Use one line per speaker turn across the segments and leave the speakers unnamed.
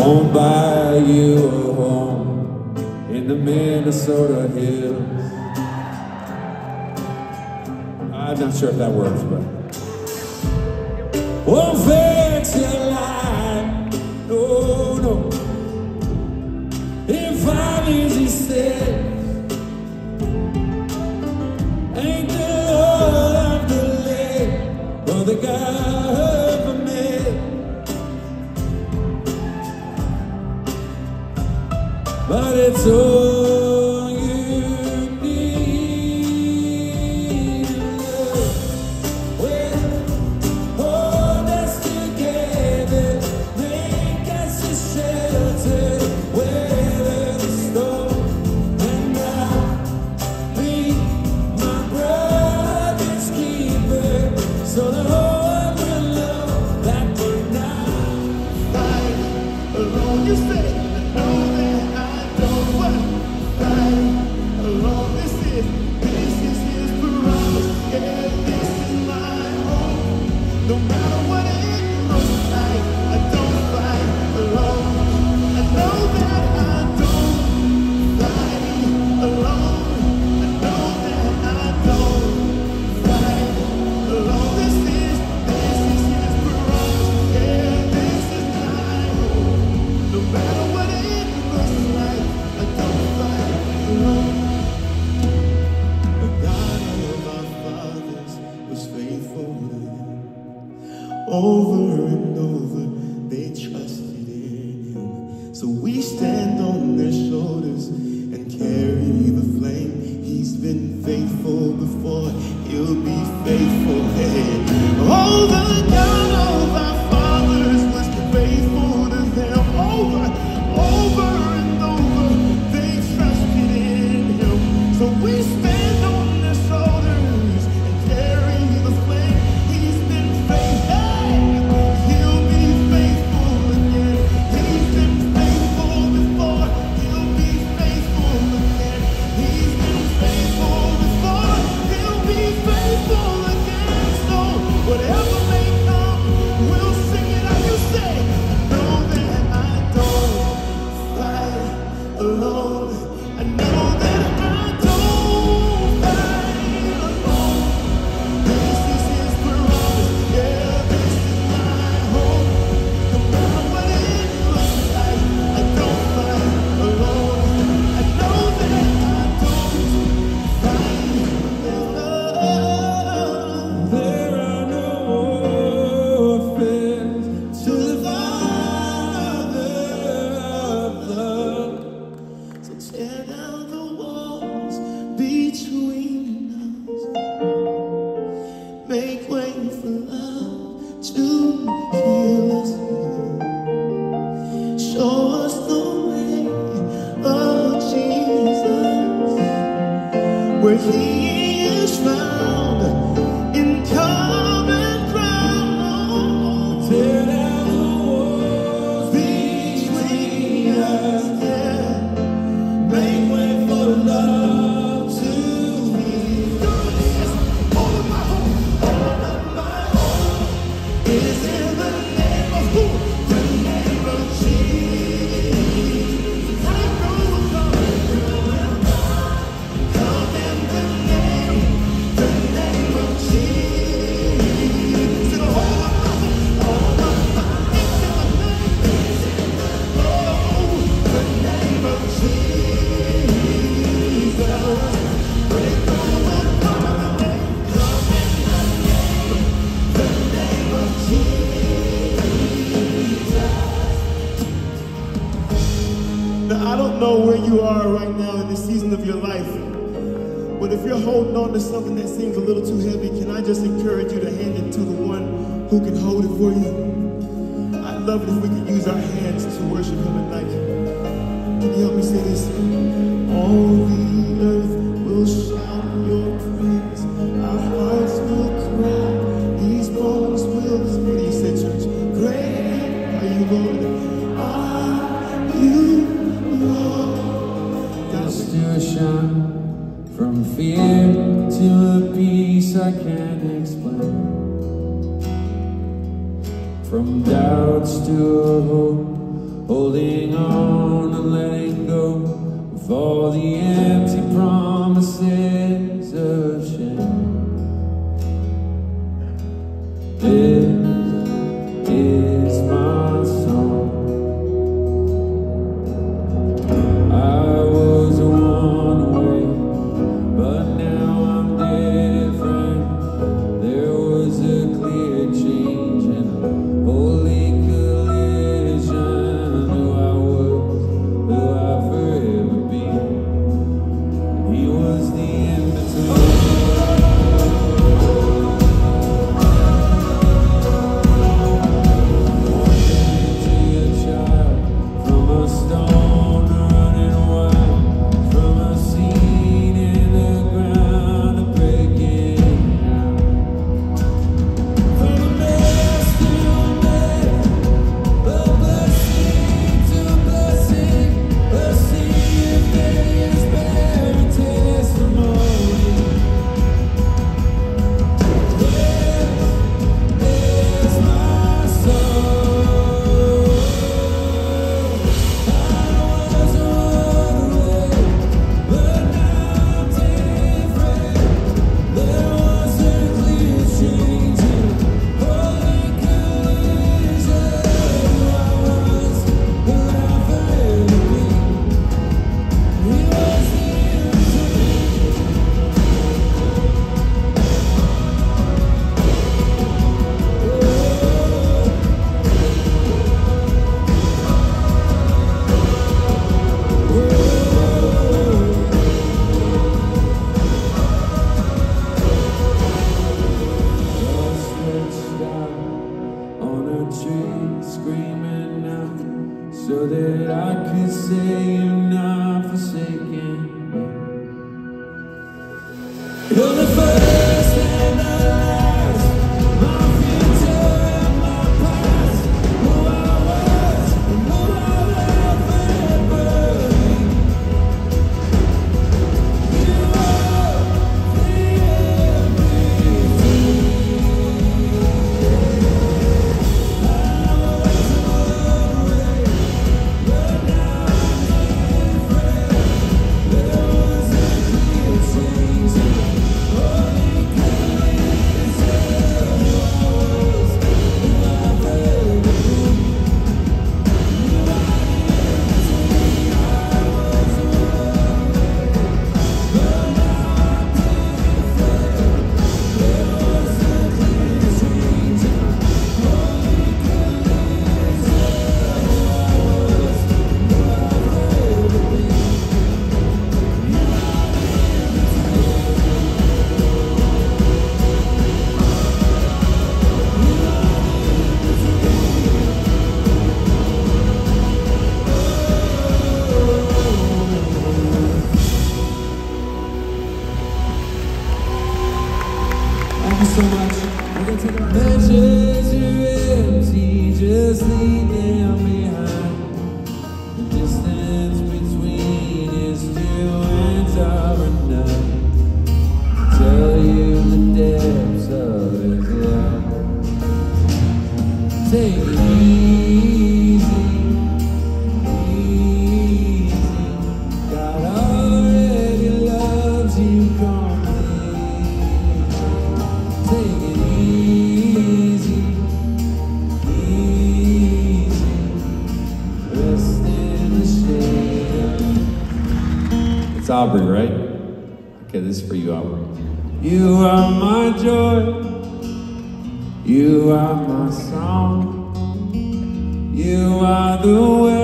won't buy you a home in the Minnesota hills. I'm not sure if that works, but won't fix your life. No, no. In five years he said. Ain't the Lord of the lake, but the
God. over and over they trusted in him. So we stand on their shoulders and carry the flame. He's been faithful before, he'll be faithful. Hey. Oh, the God of our fathers was faithful to them over, over and over. They trusted in him. So we stand. We're here. know where you are right now in the season of your life. But if you're holding on to something that seems a little too heavy, can I just encourage you to hand it to the one who can hold it for you? I'd love it if we could use our hands to worship him at night. Can you help me say this? All the earth will
shine. for the end. The church empty, just leave Aubrey, right? Okay, this is for you, Aubrey. You are my joy. You are my song. You are the way.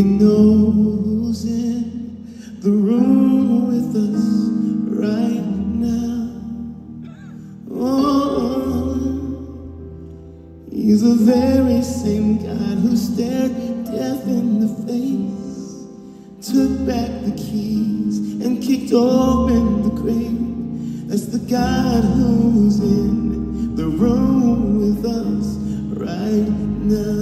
Do you know who's in the room with us right now? Oh, he's the very same God who stared death in the face, took back the keys, and kicked open the grave. That's the God who's in the room with us right now.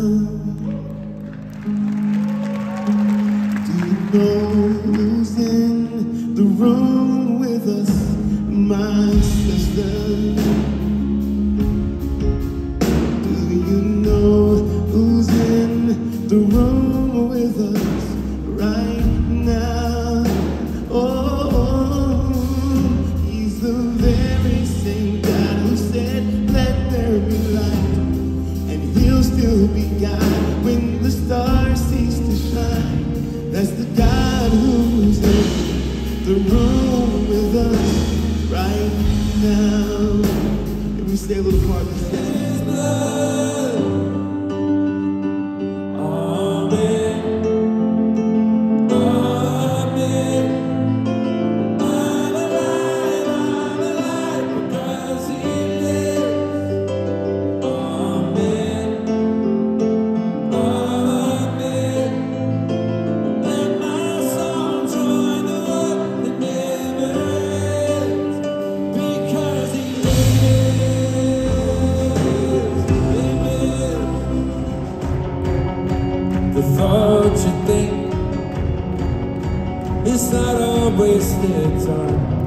Thought you think it's not a wasted time.